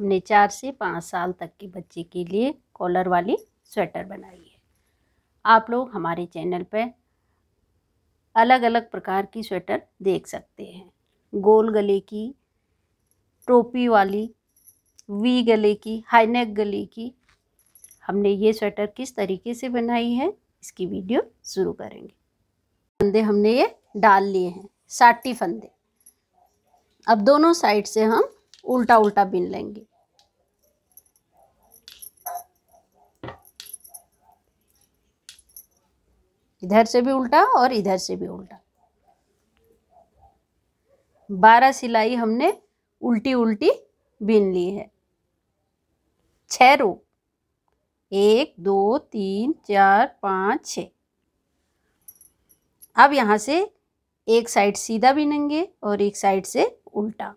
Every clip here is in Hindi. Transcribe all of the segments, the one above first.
हमने चार से पाँच साल तक के बच्चे के लिए कॉलर वाली स्वेटर बनाई है। आप लोग हमारे चैनल पर अलग अलग प्रकार की स्वेटर देख सकते हैं। गोल गले की, टोपी वाली, वी गले की हाईनेक गले की। हमने ये स्वेटर किस तरीके से बनाई है, इसकी वीडियो शुरू करेंगे। फंदे हमने ये डाल लिए हैं साटी फंदे। अब दोनों साइड से हम उल्टा उल्टा बिन लेंगे। इधर से भी उल्टा और इधर से भी उल्टा। बारह सिलाई हमने उल्टी उल्टी बीन ली है। छह रो। एक, दो, तीन, चार, पाँच छ अब यहाँ से एक साइड सीधा बिनेंगे और एक साइड से उल्टा।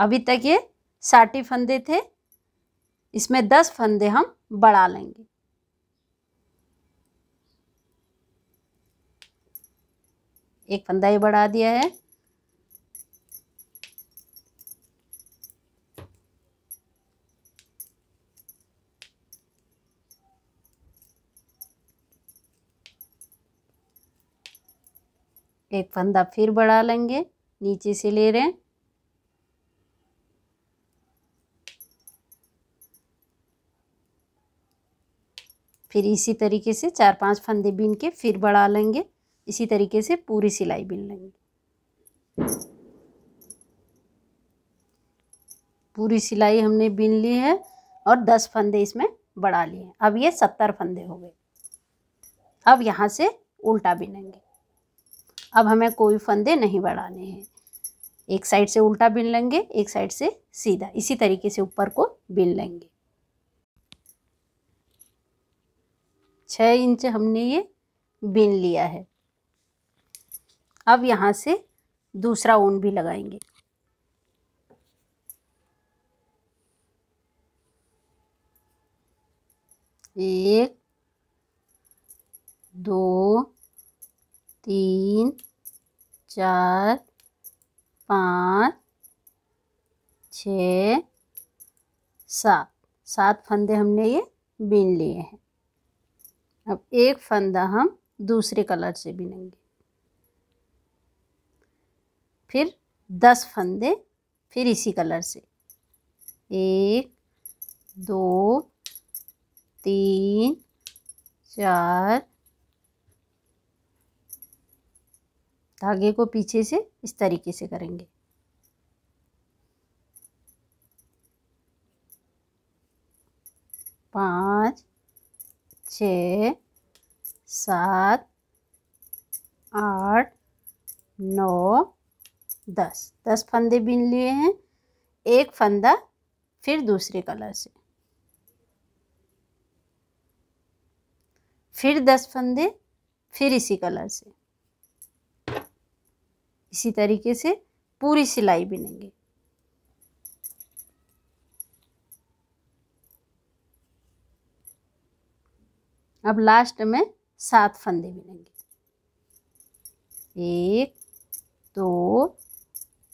अभी तक ये साठी फंदे थे। इसमें दस फंदे हम बढ़ा लेंगे। एक फंदा ही बढ़ा दिया है। एक फंदा फिर बढ़ा लेंगे। नीचे से ले रहे हैं। फिर इसी तरीके से चार पाँच फंदे बीन के फिर बढ़ा लेंगे। इसी तरीके से पूरी सिलाई बीन लेंगे। पूरी सिलाई हमने बीन ली है और दस फंदे इसमें बढ़ा लिए अब ये सत्तर फंदे हो गए। अब यहाँ से उल्टा बीनेंगे। अब हमें कोई फंदे नहीं बढ़ाने हैं। एक साइड से उल्टा बीन लेंगे, एक साइड से सीधा। इसी तरीके से ऊपर को बिन लेंगे। छः इंच हमने ये बीन लिया है। अब यहाँ से दूसरा ऊन भी लगाएँगे। एक, दो, तीन, चार, पाँच छ सात। सात फंदे हमने ये बीन लिए हैं। अब एक फंदा हम दूसरे कलर से बिनेंगे। फिर दस फंदे फिर इसी कलर से। एक, दो, तीन, चार। धागे को पीछे से इस तरीके से करेंगे। पाँच छ, सात, आठ, नौ, दस। दस फंदे बिन लिए हैं। एक फंदा फिर दूसरे कलर से। फिर दस फंदे, फिर इसी कलर से। इसी तरीके से पूरी सिलाई बिनेंगे। अब लास्ट में सात फंदे बिनेंगे एक, दो,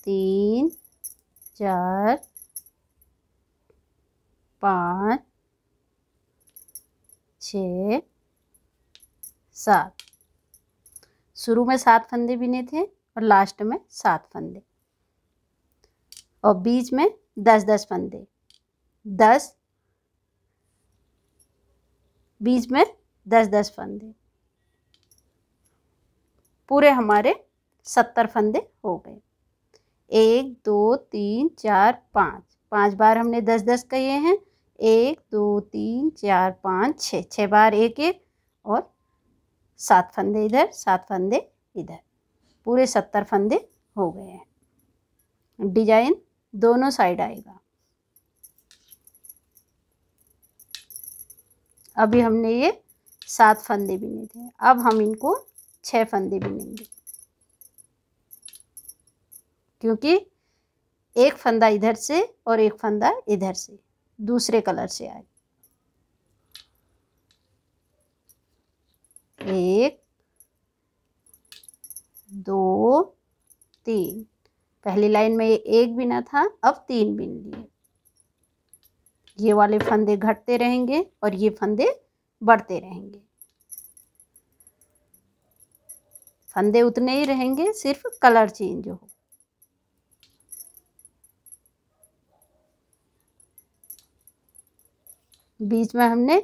तीन, चार, पाँच, छ, सात। शुरू में सात फंदे बिने थे और लास्ट में सात फंदे। और बीच में दस दस फंदे। दस बीच में दस दस फंदे। पूरे हमारे सत्तर फंदे हो गए। एक, दो, तीन, चार, पाँच। पाँच बार हमने दस दस कहे हैं। एक, दो, तीन, चार, पाँच, छः। छः बार एक एक और सात फंदे इधर, सात फंदे इधर। पूरे सत्तर फंदे हो गए हैं। डिज़ाइन दोनों साइड आएगा। अभी हमने ये सात फंदे बिने थे। अब हम इनको छः फंदे बिनेंगे। क्योंकि एक फंदा इधर से और एक फंदा इधर से, दूसरे कलर से आए। एक, दो, तीन। पहली लाइन में एक बिना था, अब तीन बिन लिए। ये वाले फंदे घटते रहेंगे और ये फंदे बढ़ते रहेंगे। फंदे उतने ही रहेंगे, सिर्फ़ कलर चेंज हो। बीच में हमने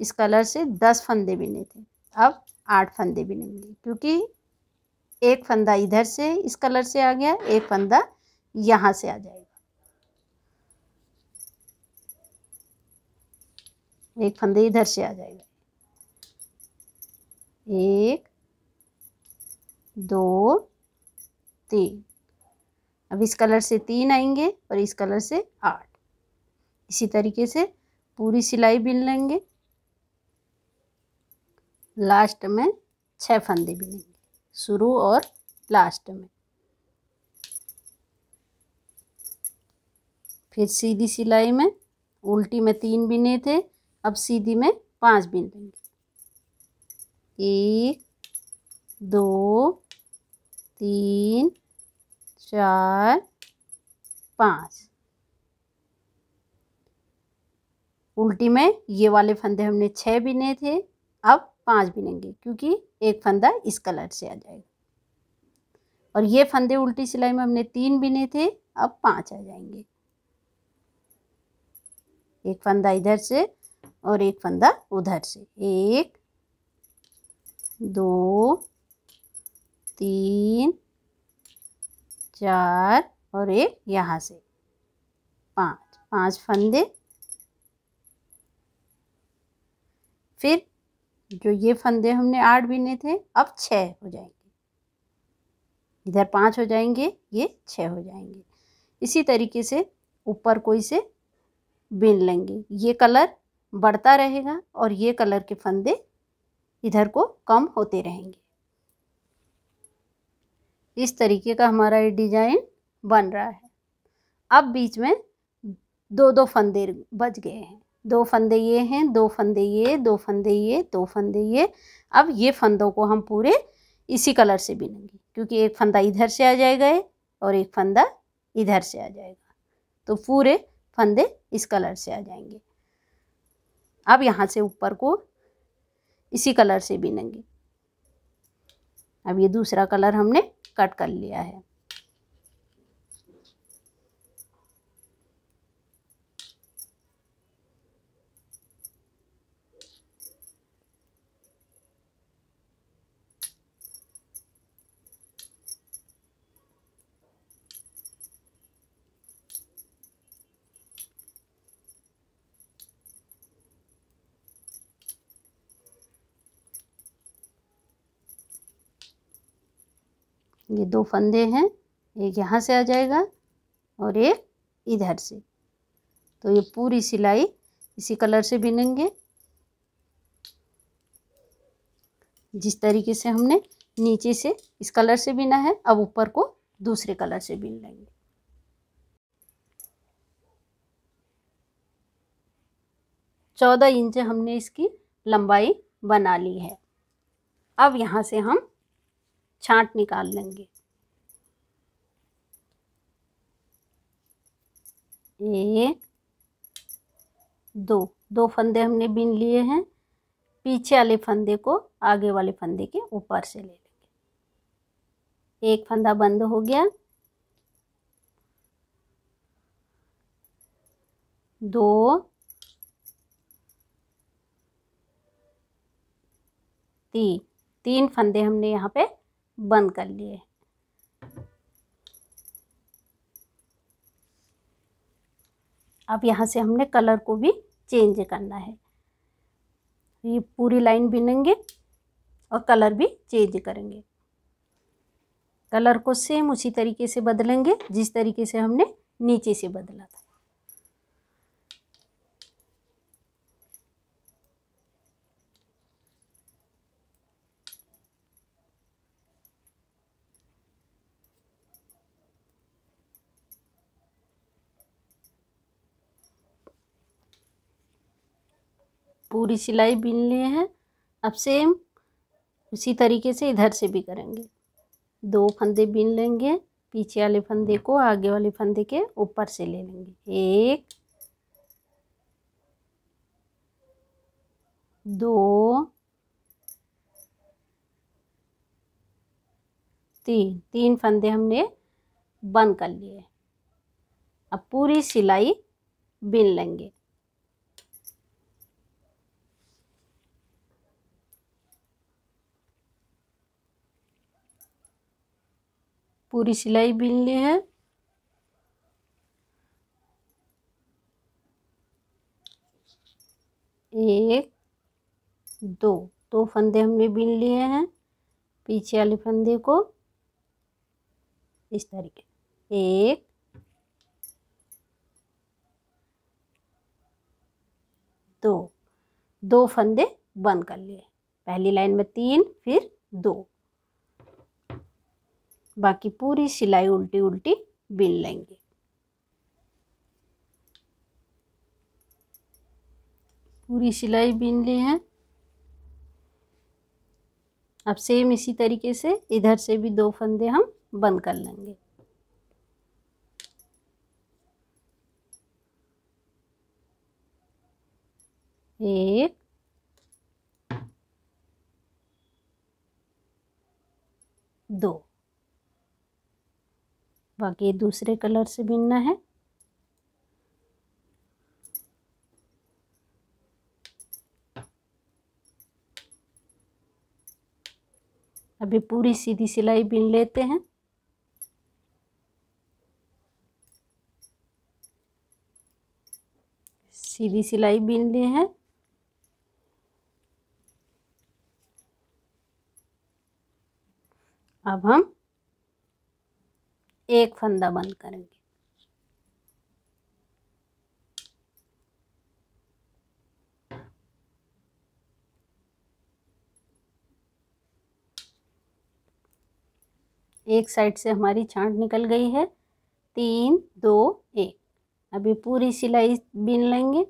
इस कलर से दस फंदे बिने थे, अब आठ फंदे बिनेंगे, क्योंकि एक फंदा इधर से इस कलर से आ गया, एक फंदा यहाँ से आ जाएगा। एक फंदे इधर से आ जाएगा। एक, दो, तीन। अब इस कलर से तीन आएँगे और इस कलर से आठ। इसी तरीके से पूरी सिलाई बिन लेंगे। लास्ट में छः फंदे बिनेंगे। शुरू और लास्ट में। फिर सीधी सिलाई में उल्टी में तीन बिने थे। अब सीधी में पाँच बीन लेंगे एक, दो, तीन, चार, पाँच। उल्टी में ये वाले फंदे हमने छः बिने थे, अब पाँच बिनेंगे, क्योंकि एक फंदा इस कलर से आ जाएगा। और ये फंदे उल्टी सिलाई में हमने तीन बिने थे, अब पाँच आ जाएँगे। एक फंदा इधर से और एक फंदा उधर से। एक, दो, तीन, चार और एक यहाँ से। पाँच, पाँच फंदे। फिर जो ये फंदे हमने आठ बिने थे, अब छः हो जाएँगे। इधर पाँच हो जाएँगे, ये छः हो जाएँगे। इसी तरीके से ऊपर कोई से बिन लेंगे। ये कलर बढ़ता रहेगा और ये कलर के फंदे इधर को कम होते रहेंगे। इस तरीके का हमारा ये डिज़ाइन बन रहा है। अब बीच में दो दो फंदे बच गए हैं। दो फंदे ये हैं, दो फंदे ये, दो फंदे ये, दो फंदे ये। अब ये फंदों को हम पूरे इसी कलर से बिनेंगे, क्योंकि एक फंदा इधर से आ जाएगा और एक फंदा इधर से आ जाएगा। तो पूरे फंदे इस कलर से आ जाएँगे। अब यहाँ से ऊपर को इसी कलर से बिनेंगे। अब ये दूसरा कलर हमने कट कर लिया है। ये दो फंदे हैं, एक यहाँ से आ जाएगा और एक इधर से। तो ये पूरी सिलाई इसी कलर से बिनेंगे। जिस तरीके से हमने नीचे से इस कलर से बिना है, अब ऊपर को दूसरे कलर से बिन लेंगे। चौदह इंच हमने इसकी लंबाई बना ली है। अब यहाँ से हम छांट निकाल लेंगे। एक दो दो फंदे हमने बीन लिए हैं। पीछे वाले फंदे को आगे वाले फंदे के ऊपर से ले लेंगे। एक फंदा बंद हो गया। दो, तीन तीन फंदे हमने यहाँ पे बंद कर लिए। अब यहाँ से हमने कलर को भी चेंज करना है। ये पूरी लाइन बिनेंगे और कलर भी चेंज करेंगे। कलर को सेम उसी तरीके से बदलेंगे जिस तरीके से हमने नीचे से बदला था। पूरी सिलाई बिन लिए हैं। अब सेम उसी तरीके से इधर से भी करेंगे। दो फंदे बीन लेंगे, पीछे वाले फंदे को आगे वाले फंदे के ऊपर से ले लेंगे। एक, दो, तीन तीन फंदे हमने बंद कर लिए। अब पूरी सिलाई बिन लेंगे। पूरी सिलाई बिन ली है। एक, दो दो फंदे हमने बिन लिए हैं, पीछे वाले फंदे को इस तरीके, एक, दो दो फंदे बंद कर लिए, पहली लाइन में तीन, फिर दो। बाकी पूरी सिलाई उल्टी उल्टी बिन लेंगे। पूरी सिलाई बिन ली है। अब सेम इसी तरीके से इधर से भी दो फंदे हम बंद कर लेंगे। एक, दो। बाकी दूसरे कलर से बिनना है। अभी पूरी सीधी सिलाई बिन लेते हैं। सीधी सिलाई बिन ली है। अब हम एक फंदा बंद करेंगे। एक साइड से हमारी छांट निकल गई है। तीन, दो, एक। अभी पूरी सिलाई बिन लेंगे।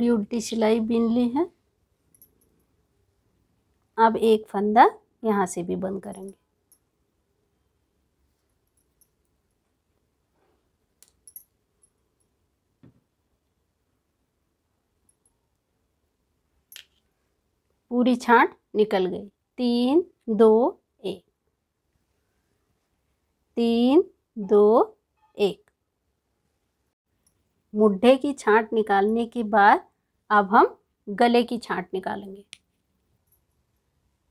पूरी उल्टी सिलाई बिन ली है। अब एक फंदा यहाँ से भी बंद करेंगे। पूरी छांट निकल गई। तीन, दो, एक। तीन, दो, एक। मुड्ढे की छांट निकालने के बाद अब हम गले की छांट निकालेंगे।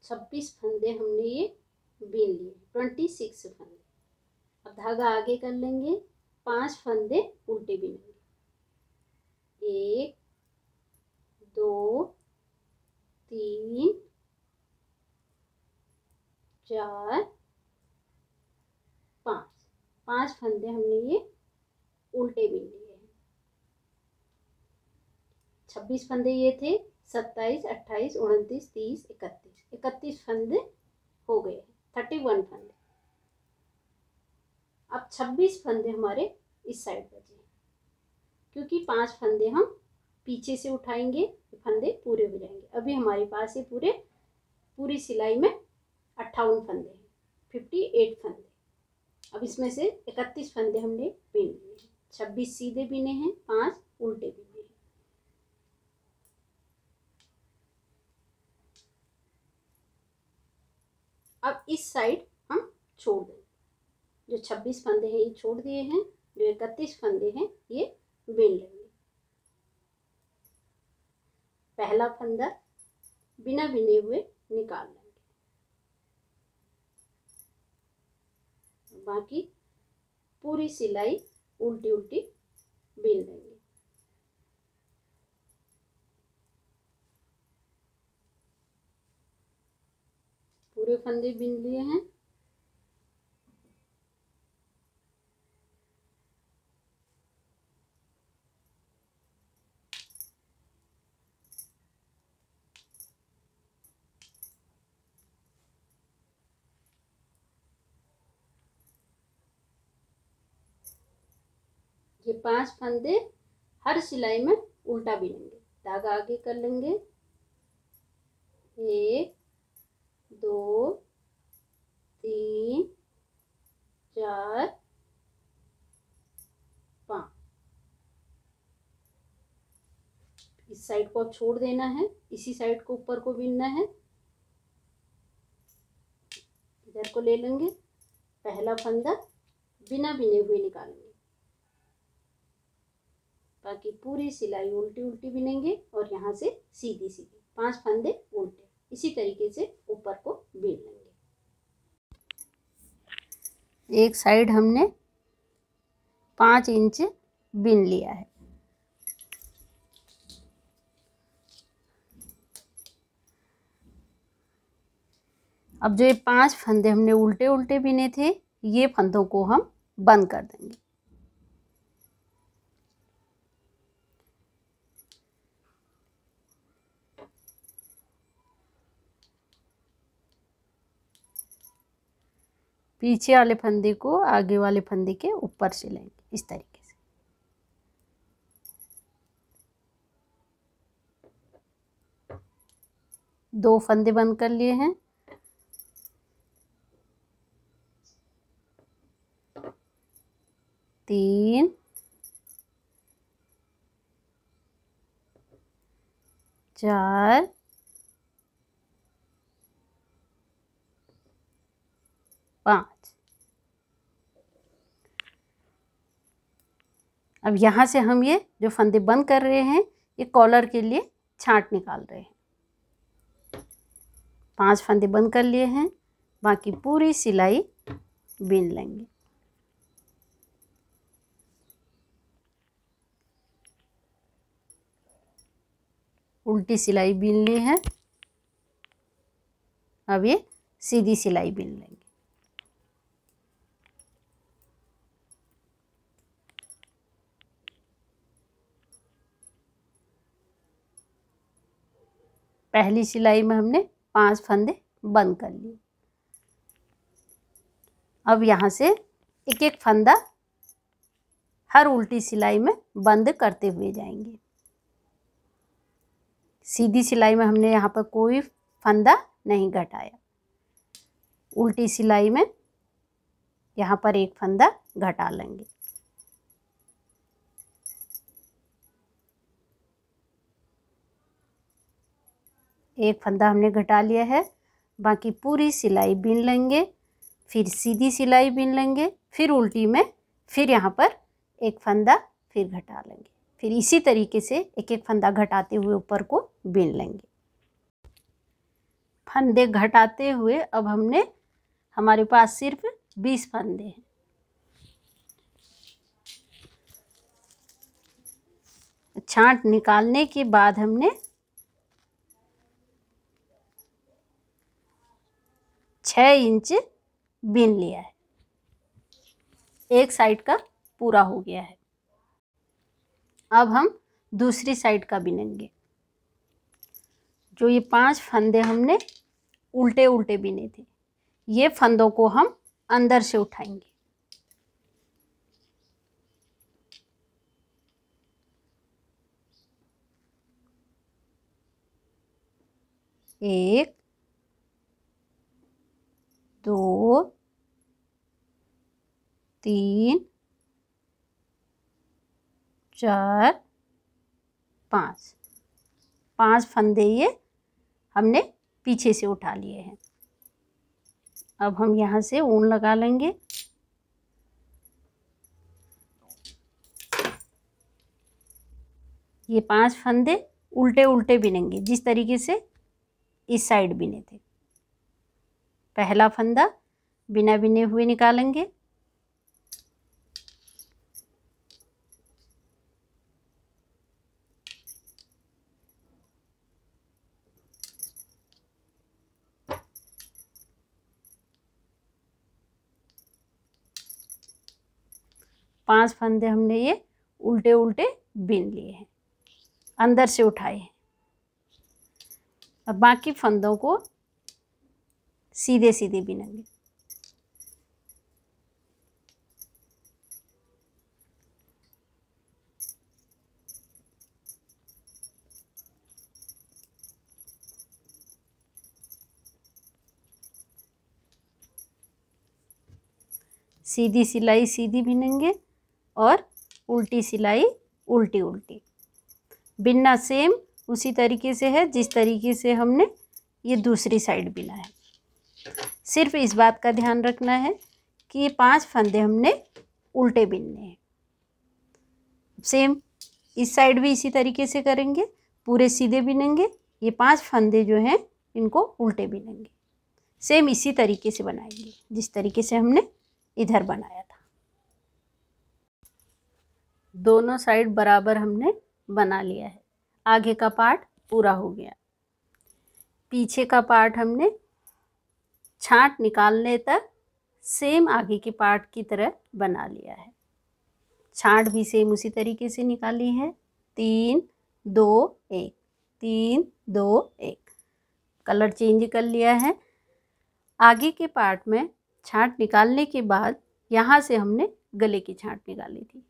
छब्बीस फंदे हमने ये बीन लिए, ट्वेंटी सिक्स फंदे। अब धागा आगे कर लेंगे, पाँच फंदे उल्टे बीनेंगे। एक, दो, तीन, चार, पाँच। पाँच फंदे हमने ये उल्टे बीन लिए। छब्बीस फंदे ये थे, सत्ताईस, अट्ठाईस, उनतीस, तीस, इकतीस। इकतीस फंदे हो गए थर्टी वन फंदे। अब छब्बीस फंदे हमारे इस साइड बचे क्योंकि पाँच फंदे हम पीछे से उठाएँगे, फंदे पूरे हो जाएँगे। अभी हमारे पास ये पूरे, पूरी सिलाई में अट्ठावन फंदे हैं फिफ्टी एट फंदे। अब इसमें से इकतीस फंदे हमने बीन लिए छब्बीस सीधे बीने हैं, पाँच उल्टे बीने अब इस साइड हम छोड़ दें। जो छब्बीस फंदे हैं, ये छोड़ दिए हैं। जो इकतीस फंदे हैं, ये बीन लेंगे। पहला फंदा बिना बिने हुए निकाल लेंगे। बाकी पूरी सिलाई उल्टी उल्टी बीन लेंगे। पूरे फंदे बिन लिए हैं। ये पाँच फंदे हर सिलाई में उल्टा बिनेंगे, धागा आगे कर लेंगे। एक दो, तीन, चार, पाँच। इस साइड को अब छोड़ देना है, इसी साइड को ऊपर को बिनना है। इधर को ले लेंगे, पहला फंदा बिना बिने हुए निकालेंगे। बाकी पूरी सिलाई उल्टी उल्टी बिनेंगे और यहाँ से सीधी सीधी पाँच फंदे उल्टे। इसी तरीके से ऊपर को बिन लेंगे। एक साइड हमने पाँच इंच बिन लिया है। अब जो ये पाँच फंदे हमने उल्टे उल्टे बिने थे, ये फंदों को हम बंद कर देंगे। पीछे वाले फंदे को आगे वाले फंदे के ऊपर से लेंगे, इस तरीके से। दो फंदे बंद कर लिए हैं। तीन। चार पाँच अब यहाँ से हम ये जो फंदे बंद कर रहे हैं, ये कॉलर के लिए छांट निकाल रहे हैं। पाँच फंदे बंद कर लिए हैं, बाकी पूरी सिलाई बीन लेंगे। उल्टी सिलाई बीन ली है। अब ये सीधी सिलाई बीन लेंगे। पहली सिलाई में हमने पाँच फंदे बंद कर लिए। अब यहाँ से एक एक फंदा हर उल्टी सिलाई में बंद करते हुए जाएँगे। सीधी सिलाई में हमने यहाँ पर कोई फंदा नहीं घटाया। उल्टी सिलाई में यहाँ पर एक फंदा घटा लेंगे। एक फंदा हमने घटा लिया है। बाकी पूरी सिलाई बिन लेंगे, फिर सीधी सिलाई बिन लेंगे, फिर उल्टी में, फिर यहाँ पर एक फंदा फिर घटा लेंगे। फिर इसी तरीके से एक एक फंदा घटाते हुए ऊपर को बिन लेंगे। फंदे घटाते हुए अब हमने, हमारे पास सिर्फ़ बीस फंदे हैं। छांट निकालने के बाद हमने छः इंच बीन लिया है। एक साइड का पूरा हो गया है। अब हम दूसरी साइड का बिनेंगे। जो ये पाँच फंदे हमने उल्टे उल्टे बिने थे, ये फंदों को हम अंदर से उठाएँगे। एक दो, तीन, चार, पाँच। पाँच फंदे ये हमने पीछे से उठा लिए हैं। अब हम यहाँ से ऊन लगा लेंगे। ये पाँच फंदे उल्टे उल्टे बिनेंगे, जिस तरीके से इस साइड बिने थे। पहला फंदा बिना बिने हुए निकालेंगे। पाँच फंदे हमने ये उल्टे उल्टे बीन लिए हैं, अंदर से उठाए हैं। अब बाकी फंदों को सीधे सीधे बिनेंगे सीधी सिलाई सीधी बिनेंगे और उल्टी सिलाई उल्टी उल्टी। बिनना सेम उसी तरीके से है जिस तरीके से हमने ये दूसरी साइड बिना है। सिर्फ़ इस बात का ध्यान रखना है कि ये पाँच फंदे हमने उल्टे बिनने हैं। सेम इस साइड भी इसी तरीके से करेंगे, पूरे सीधे बिनेंगे, ये पाँच फंदे जो हैं, इनको उल्टे बिनेंगे। सेम इसी तरीके से बनाएँगे, जिस तरीके से हमने इधर बनाया था। दोनों साइड बराबर हमने बना लिया है। आगे का पार्ट पूरा हो गया। पीछे का पार्ट हमने छांट निकालने तक सेम आगे के पार्ट की तरह बना लिया है। छांट भी सेम उसी तरीके से निकाली है। तीन, दो, एक। तीन, दो, एक। कलर चेंज कर लिया है। आगे के पार्ट में छांट निकालने के बाद यहाँ से हमने गले की छांट निकाली थी।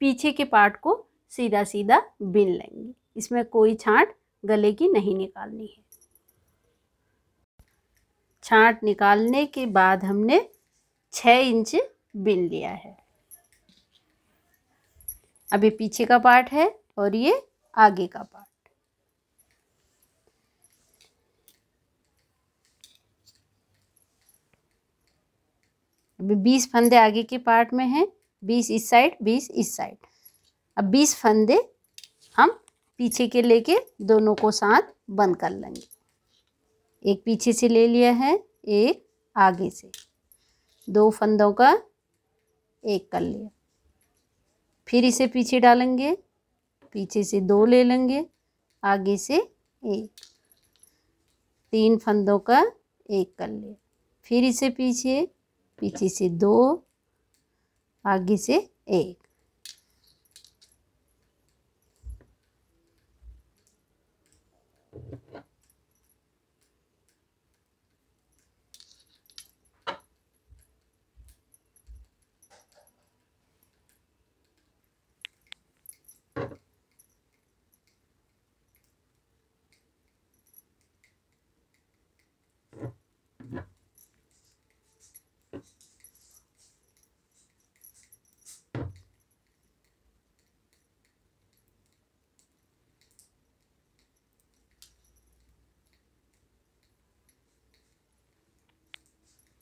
पीछे के पार्ट को सीधा सीधा बिन लेंगे। इसमें कोई छांट गले की नहीं निकालनी है। छांट निकालने के बाद हमने छः इंच बिन लिया है। अभी पीछे का पार्ट है और ये आगे का पार्ट। अभी बीस फंदे आगे के पार्ट में हैं, बीस इस साइड, बीस इस साइड। अब बीस फंदे हम पीछे के लेके दोनों को साथ बंद कर लेंगे। एक पीछे से ले लिया है, एक आगे से। दो फंदों का एक कर लिया। फिर इसे पीछे डालेंगे, पीछे से दो ले लेंगे, आगे से एक। तीन फंदों का एक कर लिया। फिर इसे पीछे पीछे से दो, आगे से एक।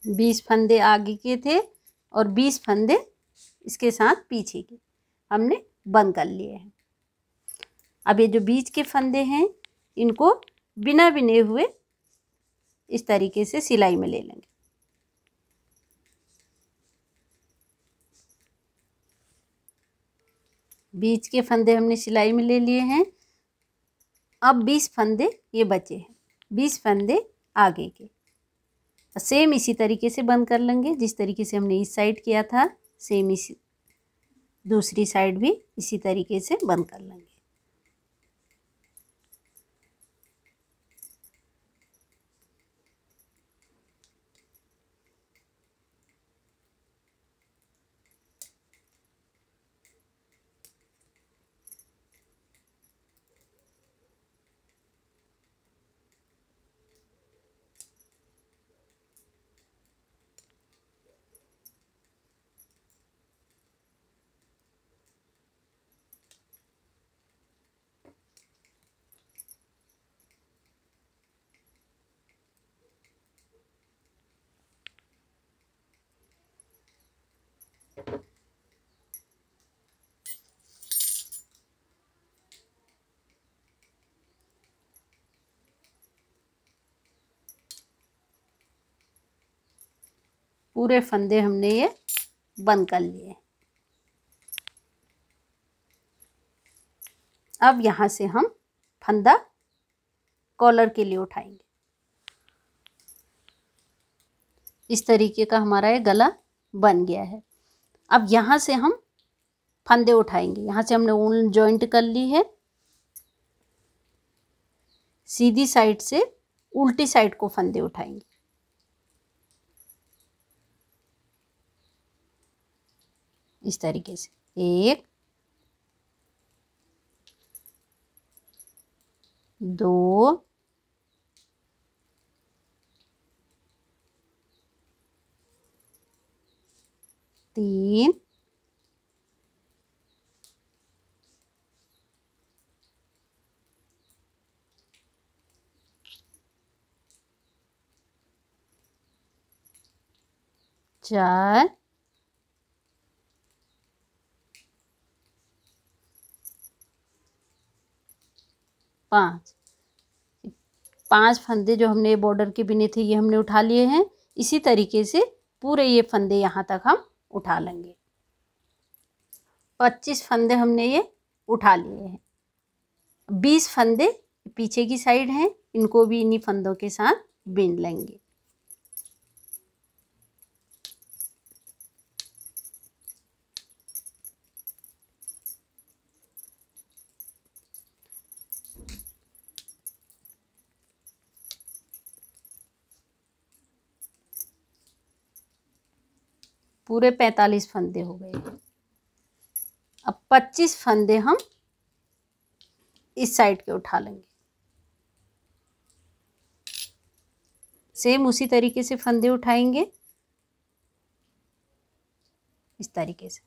बीस फंदे आगे के थे और बीस फंदे इसके साथ पीछे के हमने बंद कर लिए हैं। अब ये जो बीच के फंदे हैं, इनको बिना बिने हुए इस तरीके से सिलाई में ले लेंगे। बीच के फंदे हमने सिलाई में ले लिए हैं। अब बीस फंदे ये बचे हैं। बीस फंदे आगे के। सेम इसी तरीके से बंद कर लेंगे। जिस तरीके से हमने इस साइड किया था सेम इसी, दूसरी साइड भी इसी तरीके से बंद कर लेंगे। पूरे फंदे हमने ये बंद कर लिए। अब यहाँ से हम फंदा कॉलर के लिए उठाएँगे। इस तरीके का हमारा ये गला बन गया है। अब यहाँ से हम फंदे उठाएँगे। यहाँ से हमने ऊन जॉइंट कर ली है। सीधी साइड से उल्टी साइड को फंदे उठाएँगे। इस तरीके से। एक दो तीन चार पाँच। पाँच फंदे जो हमने बॉर्डर के बिने थे, ये हमने उठा लिए हैं। इसी तरीके से पूरे ये फंदे यहाँ तक हम उठा लेंगे। पच्चीस फंदे हमने ये उठा लिए हैं। बीस फंदे पीछे की साइड हैं, इनको भी इन्हीं फंदों के साथ बिन लेंगे। पूरे पैंतालीस फंदे हो गए। अब पच्चीस फंदे हम इस साइड के उठा लेंगे। सेम उसी तरीके से फंदे उठाएँगे। इस तरीके से।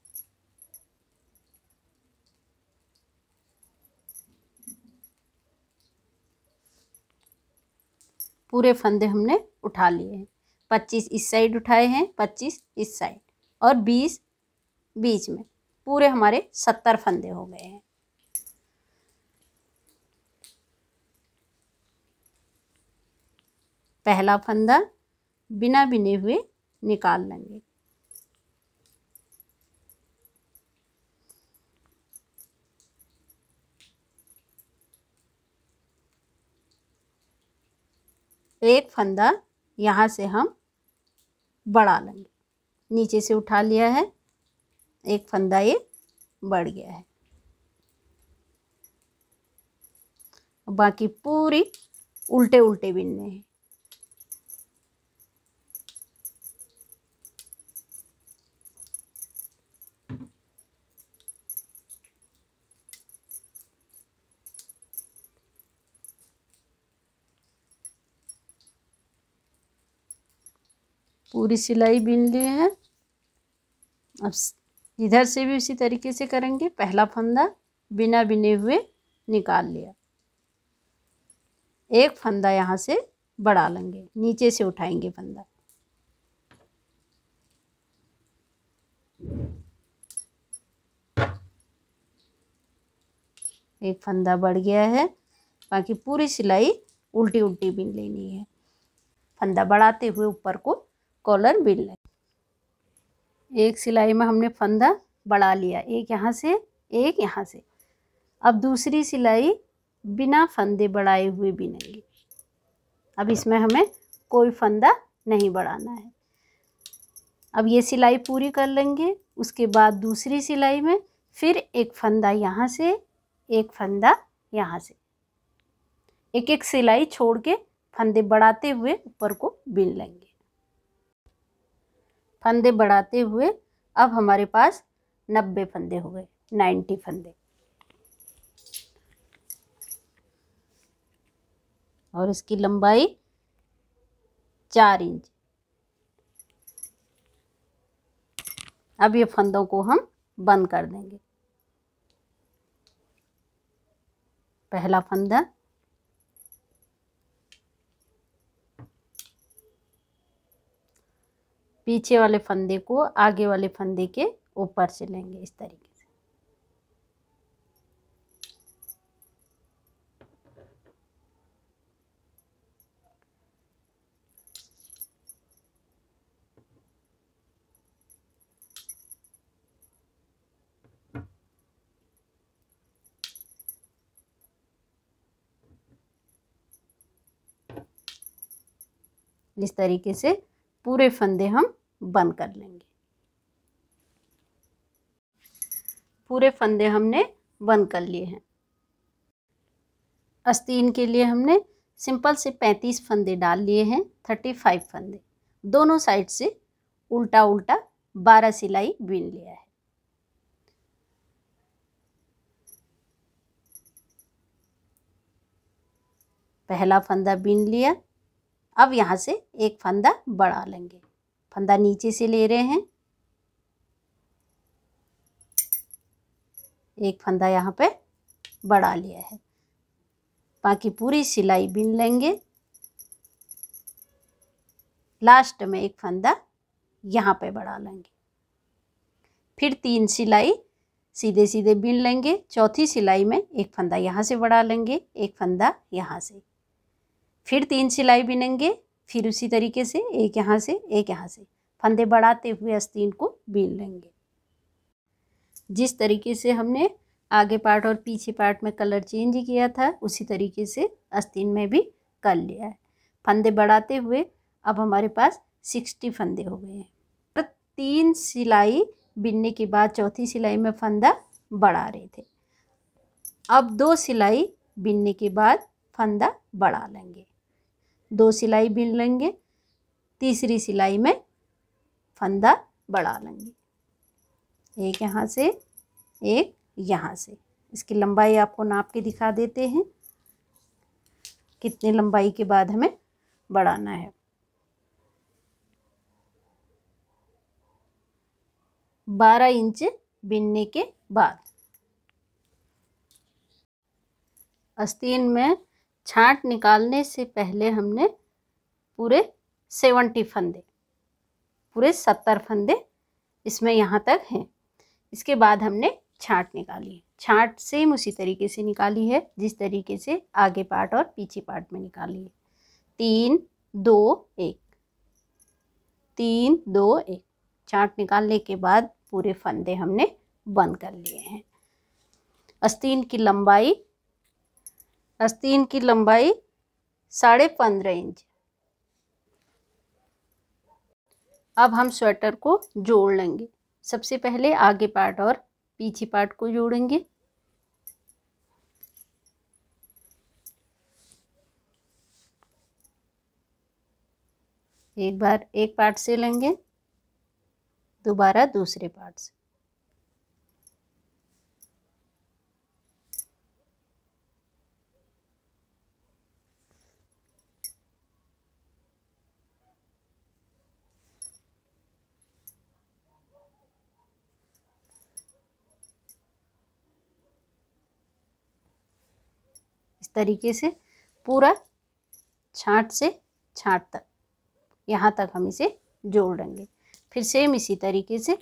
पूरे फंदे हमने उठा लिए हैं। पच्चीस इस साइड उठाए हैं, पच्चीस इस साइड और बीस बीच में। पूरे हमारे सत्तर फंदे हो गए हैं। पहला फंदा बिना बिने हुए निकाल लेंगे। एक फंदा यहाँ से हम बढ़ा लेंगे। नीचे से उठा लिया है। एक फंदा ये बढ़ गया है। बाकी पूरी उल्टे उल्टे बिनने हैं। पूरी सिलाई बिन लिए हैं। अब इधर से भी उसी तरीके से करेंगे। पहला फंदा बिना बिने हुए निकाल लिया। एक फंदा यहाँ से बढ़ा लेंगे, नीचे से उठाएँगे फंदा। एक फंदा बढ़ गया है, बाकी पूरी सिलाई उल्टी उल्टी बिन लेनी है। फंदा बढ़ाते हुए ऊपर को कॉलर बिन लें। एक सिलाई में हमने फंदा बढ़ा लिया, एक यहाँ से, एक यहाँ से। अब दूसरी सिलाई बिना फंदे बढ़ाए हुए बिनेंगे अब इसमें हमें कोई फंदा नहीं बढ़ाना है। अब ये सिलाई पूरी कर लेंगे, उसके बाद दूसरी सिलाई में फिर एक फंदा यहाँ से, एक फंदा यहाँ से। एक एक सिलाई छोड़ के फंदे बढ़ाते हुए ऊपर को बिन लेंगे। फंदे बढ़ाते हुए अब हमारे पास नब्बे फंदे हो गए नाइन्टी फंदे। और इसकी लंबाई चार इंच। अब ये फंदों को हम बंद कर देंगे। पहला फंदा पीछे वाले फंदे को आगे वाले फंदे के ऊपर से लेंगे इस तरीके से। इस तरीके से पूरे फंदे हम बंद कर लेंगे। पूरे फंदे हमने बंद कर लिए हैं। अस्तीन के लिए हमने सिंपल से पैंतीस फंदे डाल लिए हैं थर्टी फाइव फंदे। दोनों साइड से उल्टा उल्टा बारह सिलाई बीन लिया है। पहला फंदा बीन लिया, अब यहाँ से एक फंदा बढ़ा लेंगे। फंदा नीचे से ले रहे हैं। एक फंदा यहाँ पे बढ़ा लिया है। बाकी पूरी सिलाई बिन लेंगे। लास्ट में एक फंदा यहाँ पे बढ़ा लेंगे। फिर तीन सिलाई सीधे सीधे बिन लेंगे। चौथी सिलाई में एक फंदा यहाँ से बढ़ा लेंगे, एक फंदा यहाँ से। फिर तीन सिलाई बिनेंगे। फिर उसी तरीके से एक यहाँ से, एक यहाँ से। फंदे बढ़ाते हुए आस्तीन को बीन लेंगे। जिस तरीके से हमने आगे पार्ट और पीछे पार्ट में कलर चेंज किया था, उसी तरीके से आस्तीन में भी कर लिया है। फंदे बढ़ाते हुए अब हमारे पास सिक्सटी फंदे हो गए हैं। तो तीन सिलाई बिनने के बाद चौथी सिलाई में फंदा बढ़ा रहे थे। अब दो सिलाई बिनने के बाद फंदा बढ़ा लेंगे। दो सिलाई बिन लेंगे, तीसरी सिलाई में फंदा बढ़ा लेंगे। एक यहाँ से, एक यहाँ से। इसकी लंबाई आपको नाप के दिखा देते हैं। कितनी लंबाई के बाद हमें बढ़ाना है। बारह इंच बिनने के बाद। अस्तीन में छांट निकालने से पहले हमने पूरे सेवेंटी फंदे, पूरे सत्तर फंदे इसमें यहाँ तक हैं। इसके बाद हमने छाट निकाली। छाट सेम उसी तरीके से निकाली है, जिस तरीके से आगे पार्ट और पीछे पार्ट में निकाली है। तीन, दो, एक। तीन, दो, एक। छाट निकालने के बाद पूरे फंदे हमने बंद कर लिए हैं। अस्तीन की लंबाई अस्तीन की लंबाई साढ़े पंद्रह इंच। अब हम स्वेटर को जोड़ लेंगे। सबसे पहले आगे पार्ट और पीछे पार्ट को जोड़ेंगे। एक बार एक पार्ट से लेंगे, दोबारा दूसरे पार्ट से। तरीके से पूरा छाट से छाट तक। यहाँ तक हम इसे जोड़ लेंगे फिर सेम इसी तरीके से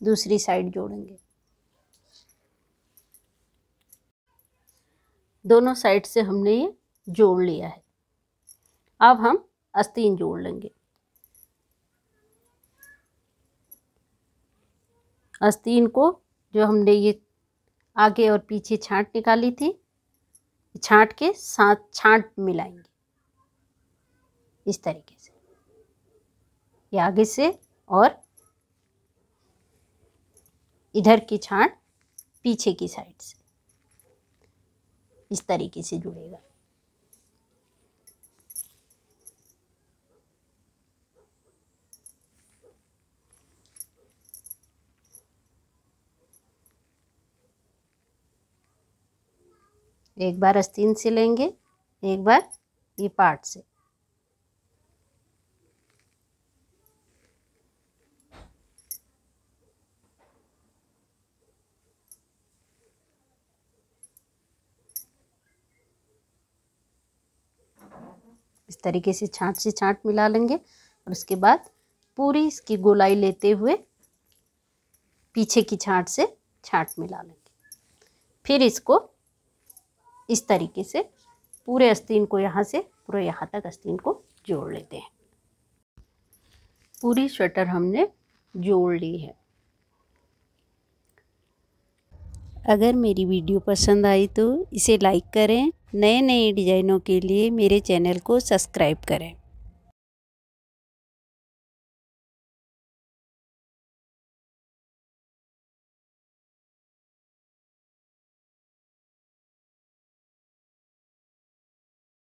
दूसरी साइड जोड़ेंगे। दोनों साइड से हमने ये जोड़ लिया है। अब हम अस्तीन जोड़ लेंगे। अस्तीन को जो हमने ये आगे और पीछे छाट निकाली थी छाट के साथ छाट मिलाएँगे। इस तरीके से। ये आगे से और इधर की छाट पीछे की साइड से। इस तरीके से जुड़ेगा। एक बार अस्तीन से लेंगे, एक बार ये पार्ट से। इस तरीके से छाँट से छाँट मिला लेंगे और उसके बाद पूरी इसकी गोलाई लेते हुए पीछे की छाँट से छाँट मिला लेंगे। फिर इसको इस तरीके से पूरे अस्तीन को यहाँ से, पूरे यहाँ तक अस्तीन को जोड़ लेते हैं। पूरी स्वेटर हमने जोड़ ली है। अगर मेरी वीडियो पसंद आई तो इसे लाइक करें नए नए डिज़ाइनों के लिए मेरे चैनल को सब्सक्राइब करें।